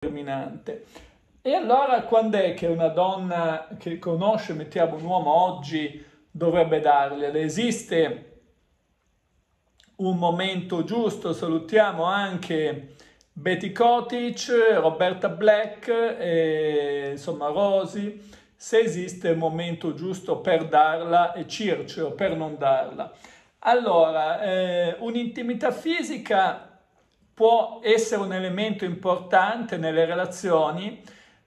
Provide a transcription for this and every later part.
determinante. E allora quando è che una donna che conosce, mettiamo un uomo oggi, dovrebbe dargliela? Esiste un momento giusto, salutiamo anche Betty Kotic, Roberta Black, e, insomma Rosi, se esiste un momento giusto per darla e Circe per non darla. Allora, eh, un'intimità fisica può essere un elemento importante nelle relazioni,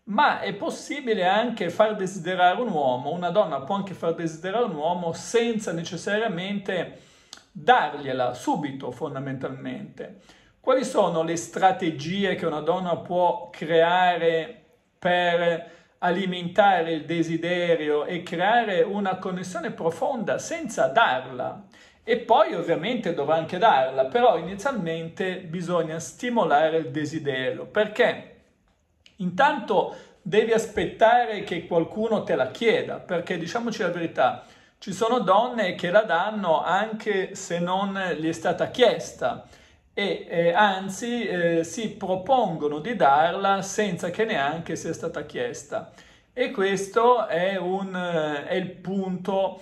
ma è possibile anche far desiderare un uomo, una donna può anche far desiderare un uomo senza necessariamente dargliela subito fondamentalmente. Quali sono le strategie che una donna può creare per alimentare il desiderio e creare una connessione profonda senza darla? E poi ovviamente dovrà anche darla, però inizialmente bisogna stimolare il desiderio. Perché? Intanto devi aspettare che qualcuno te la chieda, perché diciamoci la verità, ci sono donne che la danno anche se non gli è stata chiesta e eh, anzi eh, si propongono di darla senza che neanche sia stata chiesta. E questo è, un, eh, è, il punto,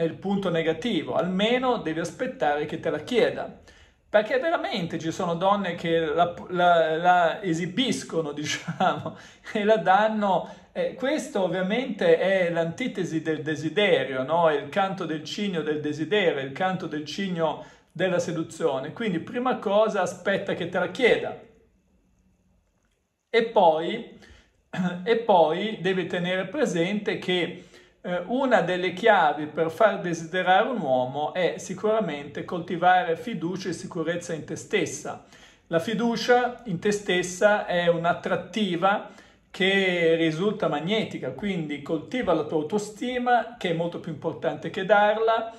è il punto negativo, almeno devi aspettare che te la chieda perché veramente ci sono donne che la, la, la esibiscono, diciamo, e la danno. Eh, questo ovviamente è l'antitesi del desiderio, no? è il canto del cigno del desiderio, il canto del cigno della seduzione. Quindi, prima cosa, aspetta che te la chieda. E poi, e poi devi tenere presente che una delle chiavi per far desiderare un uomo è sicuramente coltivare fiducia e sicurezza in te stessa. La fiducia in te stessa è un'attrattiva che risulta magnetica, quindi coltiva la tua autostima, che è molto più importante che darla,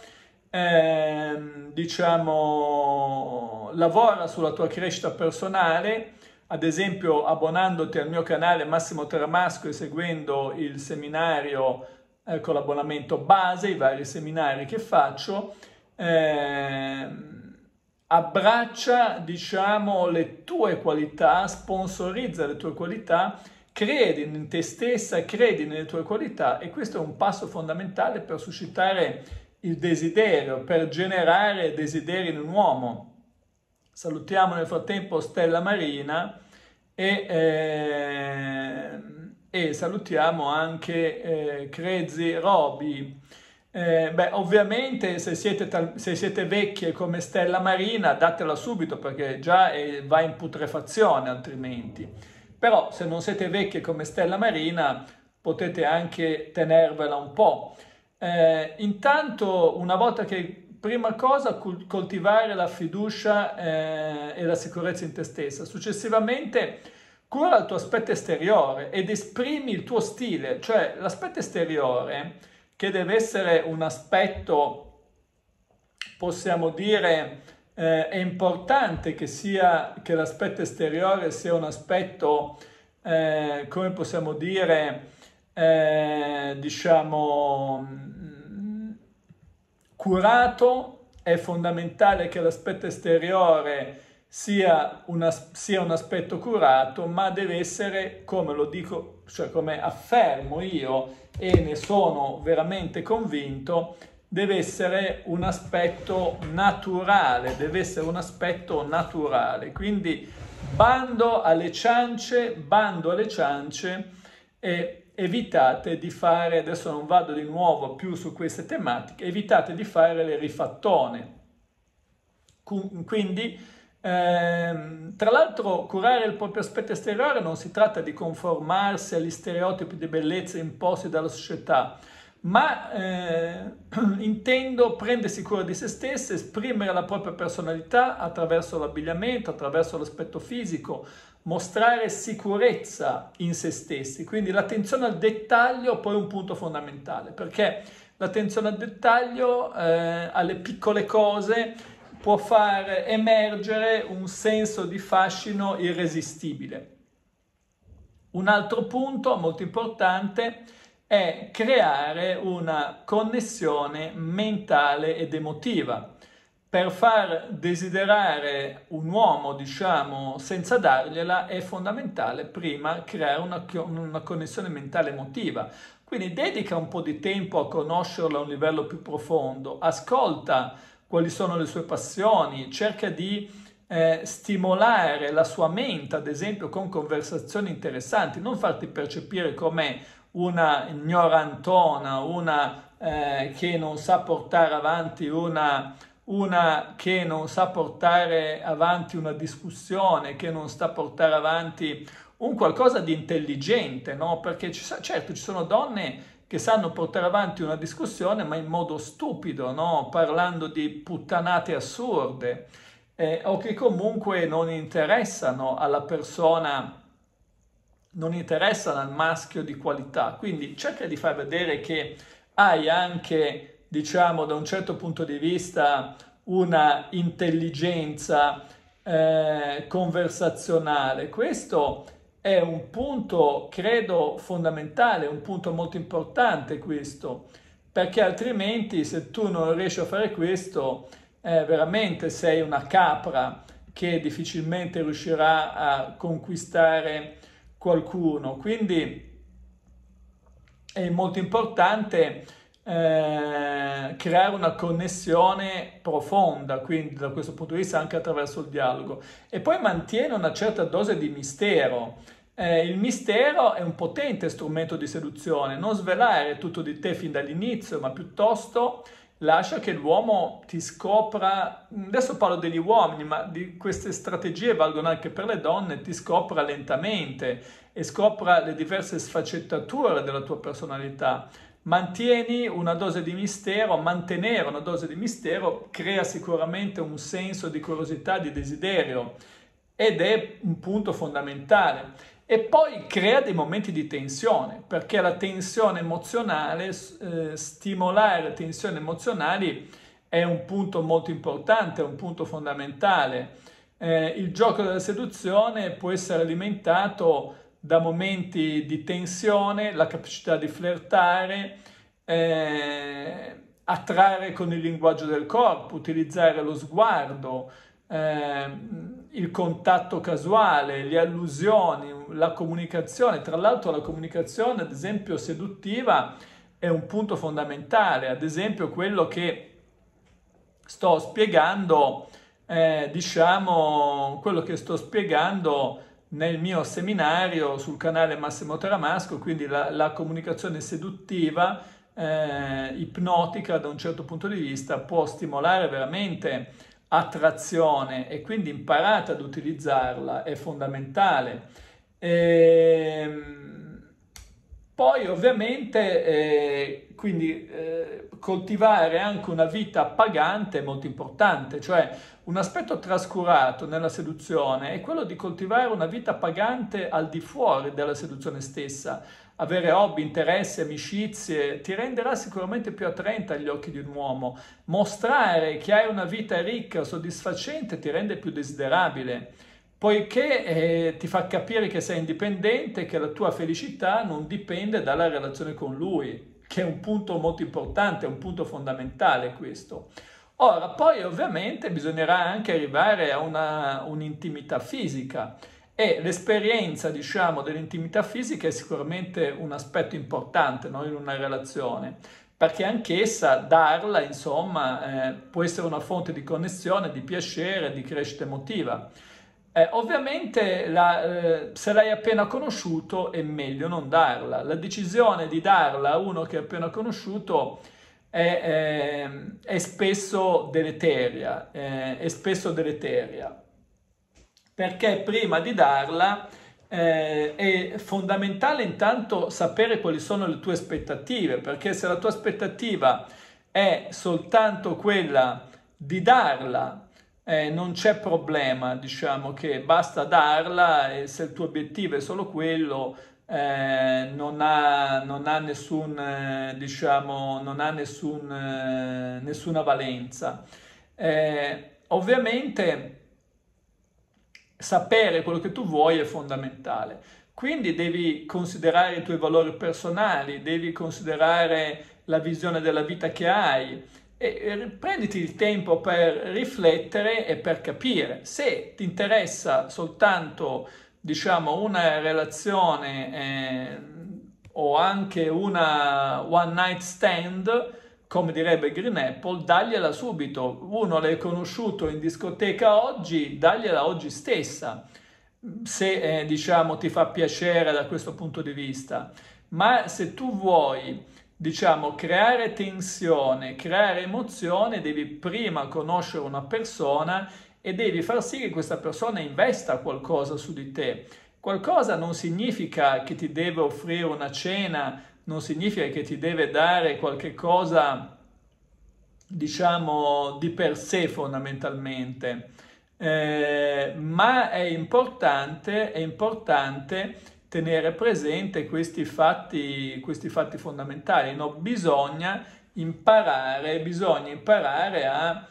eh, diciamo, lavora sulla tua crescita personale, ad esempio abbonandoti al mio canale Massimo Tramasco e seguendo il seminario eh, con l'abbonamento base, i vari seminari che faccio, eh, abbraccia diciamo le tue qualità, sponsorizza le tue qualità, credi in te stessa, credi nelle tue qualità e questo è un passo fondamentale per suscitare il desiderio, per generare desideri in un uomo. Salutiamo nel frattempo Stella Marina e eh, e salutiamo anche eh, Crezi Robi. Eh, beh, ovviamente se siete, tal- se siete vecchie come Stella Marina datela subito perché già è- va in putrefazione altrimenti. Però se non siete vecchie come Stella Marina potete anche tenervela un po'. Eh, intanto una volta che prima cosa coltivare la fiducia eh, e la sicurezza in te stessa, successivamente cura il tuo aspetto esteriore ed esprimi il tuo stile, cioè l'aspetto esteriore che deve essere un aspetto, possiamo dire, eh, è importante che, sia, che l'aspetto esteriore sia un aspetto, eh, come possiamo dire, eh, diciamo, curato, è fondamentale che l'aspetto esteriore sia, una, sia un aspetto curato, ma deve essere, come lo dico, cioè come affermo io e ne sono veramente convinto, deve essere un aspetto naturale, deve essere un aspetto naturale. Quindi bando alle ciance, bando alle ciance e evitate di fare, adesso non vado di nuovo più su queste tematiche, evitate di fare le rifattone. Quindi eh, tra l'altro, curare il proprio aspetto esteriore non si tratta di conformarsi agli stereotipi di bellezza imposti dalla società, ma eh, intendo prendersi cura di se stesse, esprimere la propria personalità attraverso l'abbigliamento, attraverso l'aspetto fisico, mostrare sicurezza in se stessi. Quindi l'attenzione al dettaglio poi è un punto fondamentale, perché l'attenzione al dettaglio, eh, alle piccole cose, può far emergere un senso di fascino irresistibile. Un altro punto molto importante è creare una connessione mentale ed emotiva. per far desiderare un uomo, diciamo, senza dargliela, è fondamentale prima creare una, una connessione mentale emotiva. Quindi dedica un po' di tempo a conoscerlo a un livello più profondo, ascolta quali sono le sue passioni, cerca di eh, stimolare la sua mente, ad esempio, con conversazioni interessanti, non farti percepire come una ignorantona, una eh, che non sa portare avanti una una che non sa portare avanti una discussione, che non sta portare avanti un qualcosa di intelligente, no? Perché ci, certo ci sono donne che sanno portare avanti una discussione ma in modo stupido, no? Parlando di puttanate assurde eh, o che comunque non interessano alla persona non interessano al maschio di qualità. Quindi cerca di far vedere che hai anche diciamo da un certo punto di vista una intelligenza eh, conversazionale. Questo è un punto, credo, fondamentale, un punto molto importante questo, perché altrimenti se tu non riesci a fare questo, eh, veramente sei una capra che difficilmente riuscirà a conquistare qualcuno. Quindi è molto importante eh, creare una connessione profonda, quindi da questo punto di vista anche attraverso il dialogo. E poi mantiene una certa dose di mistero. Eh, il mistero è un potente strumento di seduzione, non svelare tutto di te fin dall'inizio, ma piuttosto lascia che l'uomo ti scopra, adesso parlo degli uomini, ma di queste strategie valgono anche per le donne, ti scopra lentamente e scopra le diverse sfaccettature della tua personalità mantieni una dose di mistero, mantenere una dose di mistero crea sicuramente un senso di curiosità, di desiderio ed è un punto fondamentale. E poi crea dei momenti di tensione, perché la tensione emozionale, eh, stimolare le tensioni emozionali è un punto molto importante, è un punto fondamentale. Eh, il gioco della seduzione può essere alimentato da momenti di tensione, la capacità di flirtare, eh, attrarre con il linguaggio del corpo, utilizzare lo sguardo, eh, il contatto casuale, le allusioni, la comunicazione. Tra l'altro la comunicazione, ad esempio, seduttiva è un punto fondamentale, ad esempio quello che sto spiegando, eh, diciamo, quello che sto spiegando nel mio seminario sul canale Massimo Teramasco, quindi la, la comunicazione seduttiva, eh, ipnotica da un certo punto di vista, può stimolare veramente attrazione e quindi imparate ad utilizzarla è fondamentale. E, ehm, poi ovviamente eh, quindi eh, coltivare anche una vita pagante è molto importante, cioè un aspetto trascurato nella seduzione è quello di coltivare una vita pagante al di fuori della seduzione stessa. Avere hobby, interessi, amicizie ti renderà sicuramente più attraente agli occhi di un uomo. Mostrare che hai una vita ricca, soddisfacente, ti rende più desiderabile, poiché eh, ti fa capire che sei indipendente, che la tua felicità non dipende dalla relazione con lui, che è un punto molto importante, è un punto fondamentale questo. Ora, poi ovviamente bisognerà anche arrivare a una, un'intimità fisica e l'esperienza, diciamo, dell'intimità fisica è sicuramente un aspetto importante no, in una relazione, perché anch'essa darla, insomma, eh, può essere una fonte di connessione, di piacere, di crescita emotiva. Eh, ovviamente la, eh, se l'hai appena conosciuto è meglio non darla. La decisione di darla a uno che hai appena conosciuto è, è, è spesso deleteria, è, è, spesso deleteria, perché prima di darla eh, è fondamentale intanto sapere quali sono le tue aspettative, perché se la tua aspettativa è soltanto quella di darla, eh, non c'è problema, diciamo che basta darla e se il tuo obiettivo è solo quello, eh, non, ha, non ha nessun, eh, diciamo, non ha nessun, eh, nessuna valenza. Eh, ovviamente sapere quello che tu vuoi è fondamentale. Quindi devi considerare i tuoi valori personali, devi considerare la visione della vita che hai e prenditi il tempo per riflettere e per capire se ti interessa soltanto diciamo una relazione eh, o anche una one night stand come direbbe Green Apple, dagliela subito. Uno l'hai conosciuto in discoteca oggi, dagliela oggi stessa, se eh, diciamo ti fa piacere da questo punto di vista. Ma se tu vuoi diciamo, creare tensione, creare emozione, devi prima conoscere una persona e devi far sì che questa persona investa qualcosa su di te. Qualcosa non significa che ti deve offrire una cena, non significa che ti deve dare qualche cosa, diciamo, di per sé fondamentalmente. Eh, ma è importante, è importante tenere presente questi fatti, questi fatti fondamentali. No? Bisogna imparare, bisogna imparare a,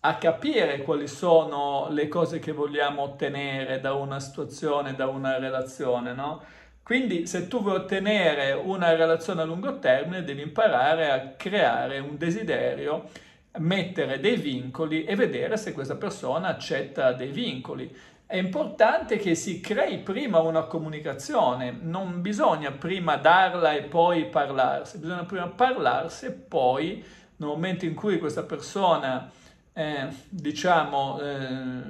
a, capire quali sono le cose che vogliamo ottenere da una situazione, da una relazione. No? Quindi se tu vuoi ottenere una relazione a lungo termine devi imparare a creare un desiderio mettere dei vincoli e vedere se questa persona accetta dei vincoli. È importante che si crei prima una comunicazione, non bisogna prima darla e poi parlarsi, bisogna prima parlarsi e poi nel momento in cui questa persona, eh, diciamo, eh,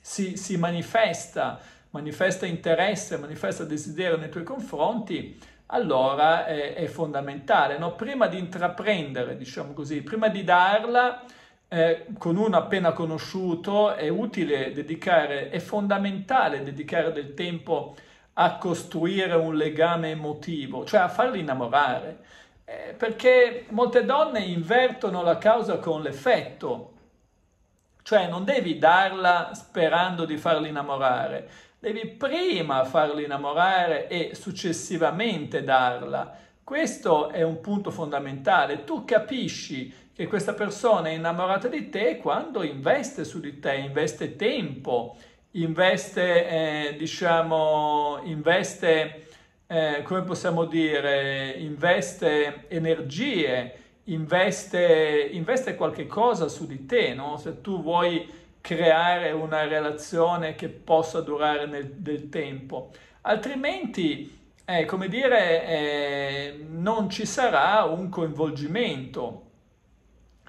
si, si manifesta, manifesta interesse, manifesta desiderio nei tuoi confronti, allora è, è fondamentale. No? Prima di intraprendere, diciamo così, prima di darla, eh, con uno appena conosciuto è utile dedicare, è fondamentale dedicare del tempo a costruire un legame emotivo, cioè a farli innamorare, eh, perché molte donne invertono la causa con l'effetto, cioè non devi darla sperando di farli innamorare, devi prima farli innamorare e successivamente darla. Questo è un punto fondamentale. Tu capisci che questa persona è innamorata di te quando investe su di te, investe tempo, investe, eh, diciamo, investe, eh, come possiamo dire, investe energie, investe, investe qualche cosa su di te, no? Se tu vuoi creare una relazione che possa durare nel, del tempo. Altrimenti, eh, come dire, eh, non ci sarà un coinvolgimento.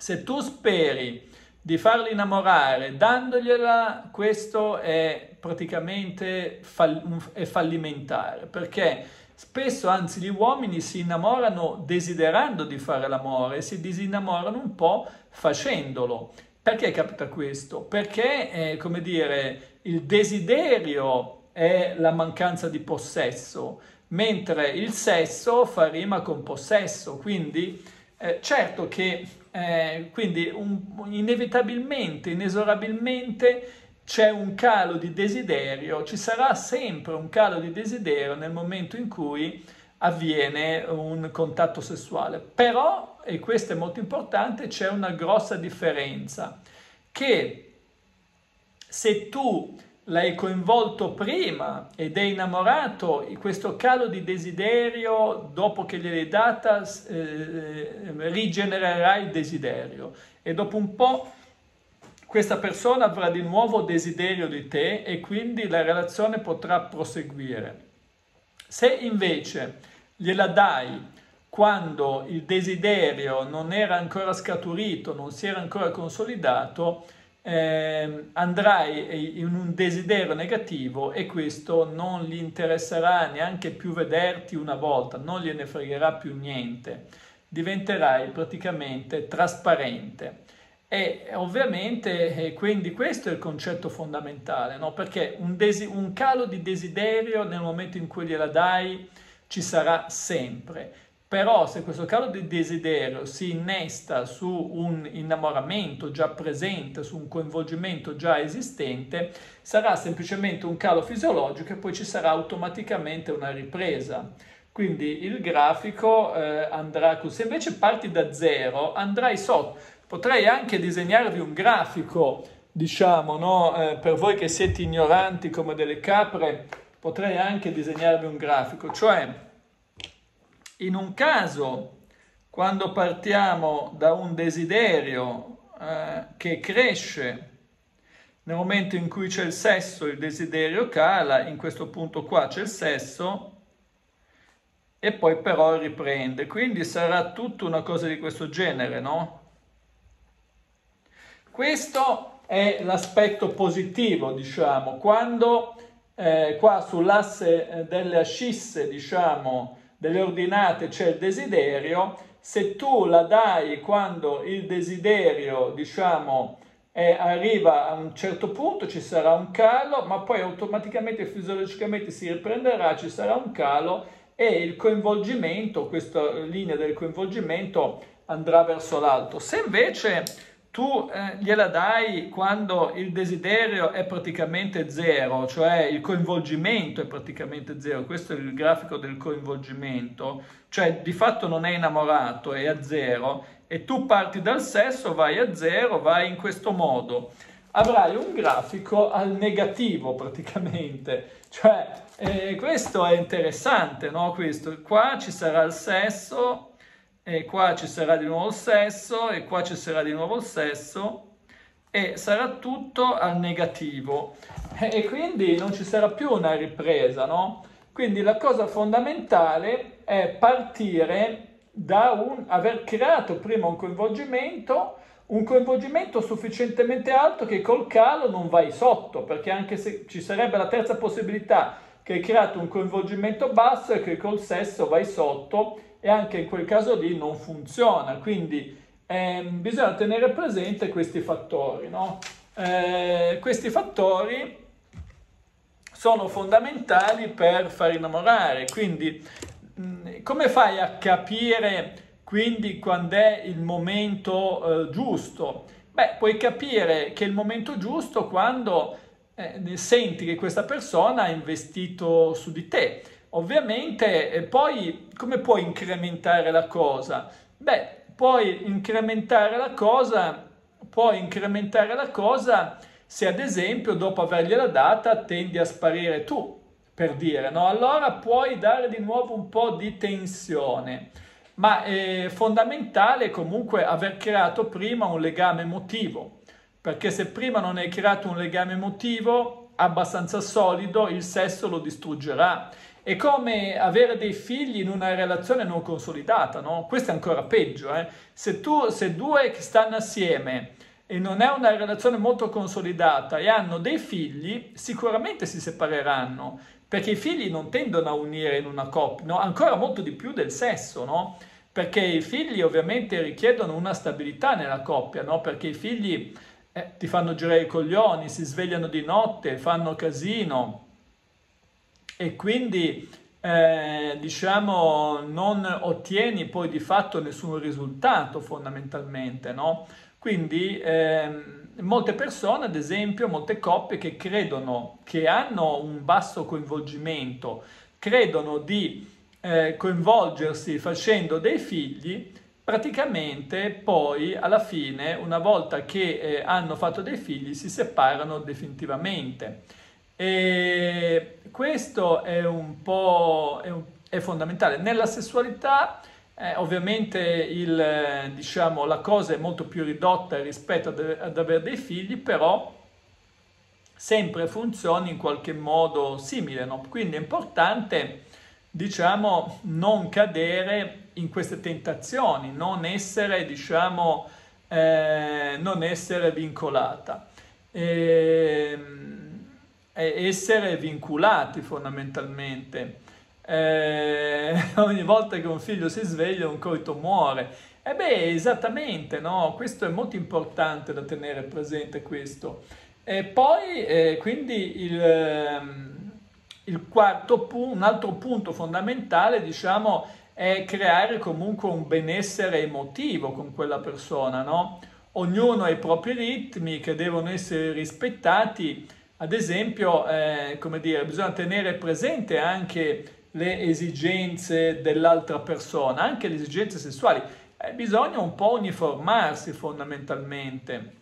Se tu speri di farli innamorare dandogliela, questo è praticamente fall- è fallimentare, perché spesso, anzi, gli uomini si innamorano desiderando di fare l'amore e si disinnamorano un po' facendolo. Perché capita questo? Perché, eh, come dire, il desiderio è la mancanza di possesso, mentre il sesso fa rima con possesso. Quindi, eh, certo che eh, quindi un, inevitabilmente, inesorabilmente c'è un calo di desiderio, ci sarà sempre un calo di desiderio nel momento in cui avviene un contatto sessuale. Però, e questo è molto importante, c'è una grossa differenza, che se tu l'hai coinvolto prima ed è innamorato, questo calo di desiderio, dopo che gliel'hai data, eh, rigenererà il desiderio e dopo un po' questa persona avrà di nuovo desiderio di te e quindi la relazione potrà proseguire. Se invece gliela dai quando il desiderio non era ancora scaturito, non si era ancora consolidato, eh, andrai in un desiderio negativo e questo non gli interesserà neanche più vederti una volta, non gliene fregherà più niente, diventerai praticamente trasparente. E ovviamente eh, quindi questo è il concetto fondamentale, no? perché un, desi- un calo di desiderio nel momento in cui gliela dai, ci sarà sempre. Però se questo calo di desiderio si innesta su un innamoramento già presente, su un coinvolgimento già esistente, sarà semplicemente un calo fisiologico e poi ci sarà automaticamente una ripresa. Quindi il grafico eh, andrà così. Se invece parti da zero, andrai sotto. Potrei anche disegnarvi un grafico, diciamo, no? eh, per voi che siete ignoranti come delle capre, potrei anche disegnarvi un grafico, cioè in un caso quando partiamo da un desiderio eh, che cresce, nel momento in cui c'è il sesso il desiderio cala, in questo punto qua c'è il sesso e poi però riprende, quindi sarà tutta una cosa di questo genere, no? Questo è l'aspetto positivo, diciamo, quando eh, qua sull'asse eh, delle ascisse, diciamo, delle ordinate c'è il desiderio, se tu la dai quando il desiderio, diciamo, è, arriva a un certo punto, ci sarà un calo, ma poi automaticamente, fisiologicamente si riprenderà, ci sarà un calo e il coinvolgimento, questa linea del coinvolgimento andrà verso l'alto. Se invece tu eh, gliela dai quando il desiderio è praticamente zero, cioè il coinvolgimento è praticamente zero, questo è il grafico del coinvolgimento, cioè di fatto non è innamorato, è a zero, e tu parti dal sesso, vai a zero, vai in questo modo. Avrai un grafico al negativo praticamente, cioè eh, questo è interessante, no? Questo, qua ci sarà il sesso, e qua ci sarà di nuovo il sesso e qua ci sarà di nuovo il sesso e sarà tutto al negativo e quindi non ci sarà più una ripresa, no? Quindi la cosa fondamentale è partire da un aver creato prima un coinvolgimento, un coinvolgimento sufficientemente alto che col calo non vai sotto, perché anche se ci sarebbe la terza possibilità che hai creato un coinvolgimento basso e che col sesso vai sotto e anche in quel caso lì non funziona. Quindi eh, bisogna tenere presente questi fattori. No? Eh, questi fattori sono fondamentali per far innamorare. Quindi come fai a capire quindi quando è il momento eh, giusto? Beh, puoi capire che è il momento giusto quando eh, senti che questa persona ha investito su di te Ovviamente eh, poi come puoi incrementare la cosa? Beh, puoi incrementare la cosa, puoi incrementare la cosa se ad esempio dopo avergliela data tendi a sparire tu, per dire, no? Allora puoi dare di nuovo un po' di tensione, ma è fondamentale comunque aver creato prima un legame emotivo, perché se prima non hai creato un legame emotivo abbastanza solido, il sesso lo distruggerà è come avere dei figli in una relazione non consolidata, no? Questo è ancora peggio, eh? Se, tu, se due che stanno assieme e non è una relazione molto consolidata e hanno dei figli, sicuramente si separeranno, perché i figli non tendono a unire in una coppia, no? ancora molto di più del sesso, no? Perché i figli ovviamente richiedono una stabilità nella coppia, no? Perché i figli eh, ti fanno girare i coglioni, si svegliano di notte, fanno casino, e quindi eh, diciamo non ottieni poi di fatto nessun risultato fondamentalmente, no? Quindi eh, molte persone, ad esempio, molte coppie che credono che hanno un basso coinvolgimento, credono di eh, coinvolgersi facendo dei figli, praticamente poi alla fine, una volta che eh, hanno fatto dei figli, si separano definitivamente. E questo è un po' è, un, è fondamentale. Nella sessualità eh, ovviamente il, diciamo, la cosa è molto più ridotta rispetto ad, ad avere dei figli, però sempre funziona in qualche modo simile. No? Quindi è importante diciamo, non cadere in queste tentazioni, non essere, diciamo, eh, non essere vincolata. E, ehm, essere vinculati fondamentalmente. Eh, ogni volta che un figlio si sveglia un coito muore. E beh, esattamente, no? Questo è molto importante da tenere presente questo. E poi, eh, quindi, il, ehm, il quarto punto, un altro punto fondamentale, diciamo, è creare comunque un benessere emotivo con quella persona, no? Ognuno ha i propri ritmi che devono essere rispettati ad esempio, eh, come dire, bisogna tenere presente anche le esigenze dell'altra persona, anche le esigenze sessuali. Eh, bisogna un po' uniformarsi fondamentalmente.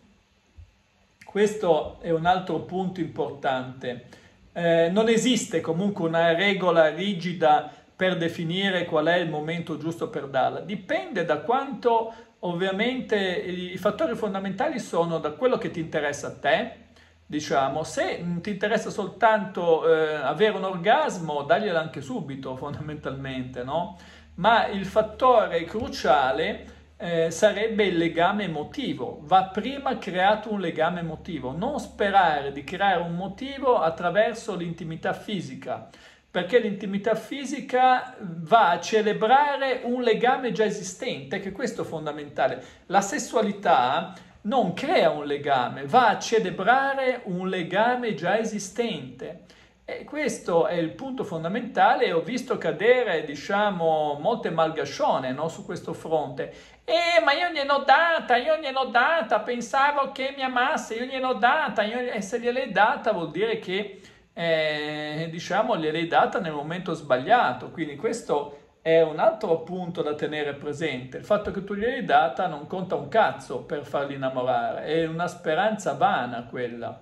Questo è un altro punto importante. Eh, non esiste comunque una regola rigida per definire qual è il momento giusto per darla, dipende da quanto ovviamente i fattori fondamentali sono da quello che ti interessa a te, diciamo, se ti interessa soltanto eh, avere un orgasmo, dagliela anche subito fondamentalmente, no? Ma il fattore cruciale eh, sarebbe il legame emotivo. Va prima creato un legame emotivo, non sperare di creare un motivo attraverso l'intimità fisica, perché l'intimità fisica va a celebrare un legame già esistente, che questo è fondamentale. La sessualità non crea un legame, va a celebrare un legame già esistente. E questo è il punto fondamentale ho visto cadere, diciamo, molte malgascione no, su questo fronte. Eh, ma io gliel'ho data, io gliel'ho data, pensavo che mi amasse, io gliel'ho data, io... e se gliel'hai data vuol dire che, eh, diciamo, gliel'hai data nel momento sbagliato. Quindi questo è un altro punto da tenere presente. Il fatto che tu gli hai data non conta un cazzo per farli innamorare, è una speranza vana quella.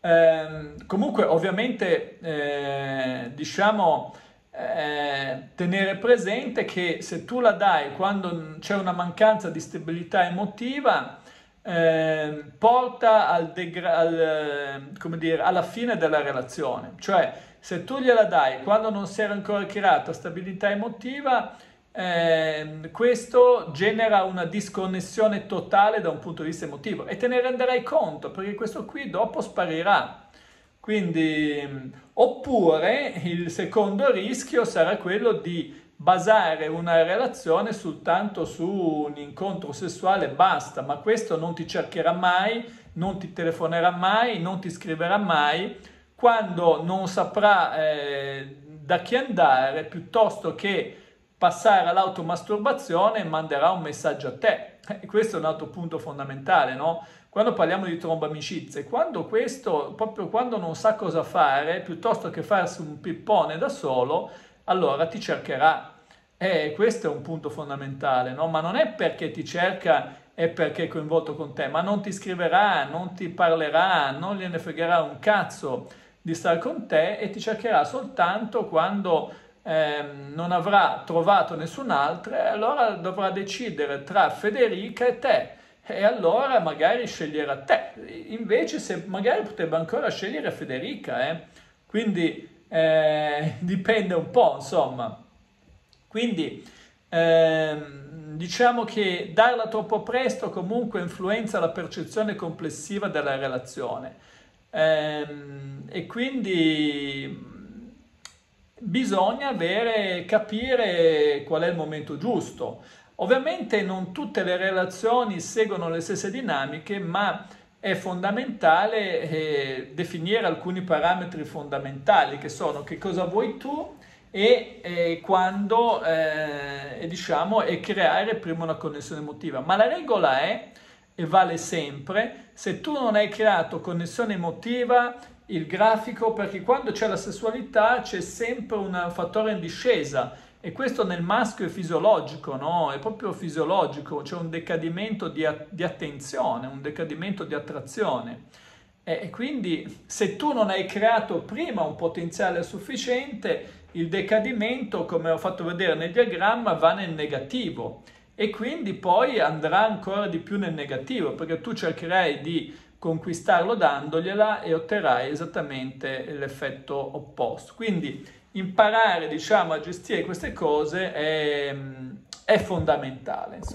Eh, comunque, ovviamente, eh, diciamo, eh, tenere presente che se tu la dai quando c'è una mancanza di stabilità emotiva, eh, porta al degra- al, dire, alla fine della relazione. Cioè, se tu gliela dai quando non si era ancora creata stabilità emotiva, eh, questo genera una disconnessione totale da un punto di vista emotivo e te ne renderai conto perché questo qui dopo sparirà. Quindi, oppure il secondo rischio sarà quello di basare una relazione soltanto su un incontro sessuale basta, ma questo non ti cercherà mai, non ti telefonerà mai, non ti scriverà mai, quando non saprà eh, da chi andare, piuttosto che passare all'automasturbazione, manderà un messaggio a te. E questo è un altro punto fondamentale, no? Quando parliamo di tromba amicizie, quando questo, proprio quando non sa cosa fare, piuttosto che farsi un pippone da solo, allora ti cercherà. E questo è un punto fondamentale, no? Ma non è perché ti cerca e perché è coinvolto con te, ma non ti scriverà, non ti parlerà, non gliene fregherà un cazzo di stare con te e ti cercherà soltanto quando eh, non avrà trovato nessun altro e allora dovrà decidere tra Federica e te e allora magari sceglierà te. Invece se magari potrebbe ancora scegliere Federica, eh? quindi eh, dipende un po', insomma. Quindi ehm, diciamo che darla troppo presto comunque influenza la percezione complessiva della relazione ehm, e quindi bisogna avere, capire qual è il momento giusto. Ovviamente non tutte le relazioni seguono le stesse dinamiche, ma è fondamentale eh, definire alcuni parametri fondamentali che sono che cosa vuoi tu e, e quando eh, diciamo e creare prima una connessione emotiva. Ma la regola è e vale sempre se tu non hai creato connessione emotiva il grafico perché quando c'è la sessualità c'è sempre un fattore in discesa e questo nel maschio è fisiologico, no? È proprio fisiologico, c'è un decadimento di, di attenzione, un decadimento di attrazione. E quindi se tu non hai creato prima un potenziale sufficiente, il decadimento, come ho fatto vedere nel diagramma, va nel negativo e quindi poi andrà ancora di più nel negativo perché tu cercherai di conquistarlo dandogliela e otterrai esattamente l'effetto opposto. Quindi imparare diciamo, a gestire queste cose è, è fondamentale.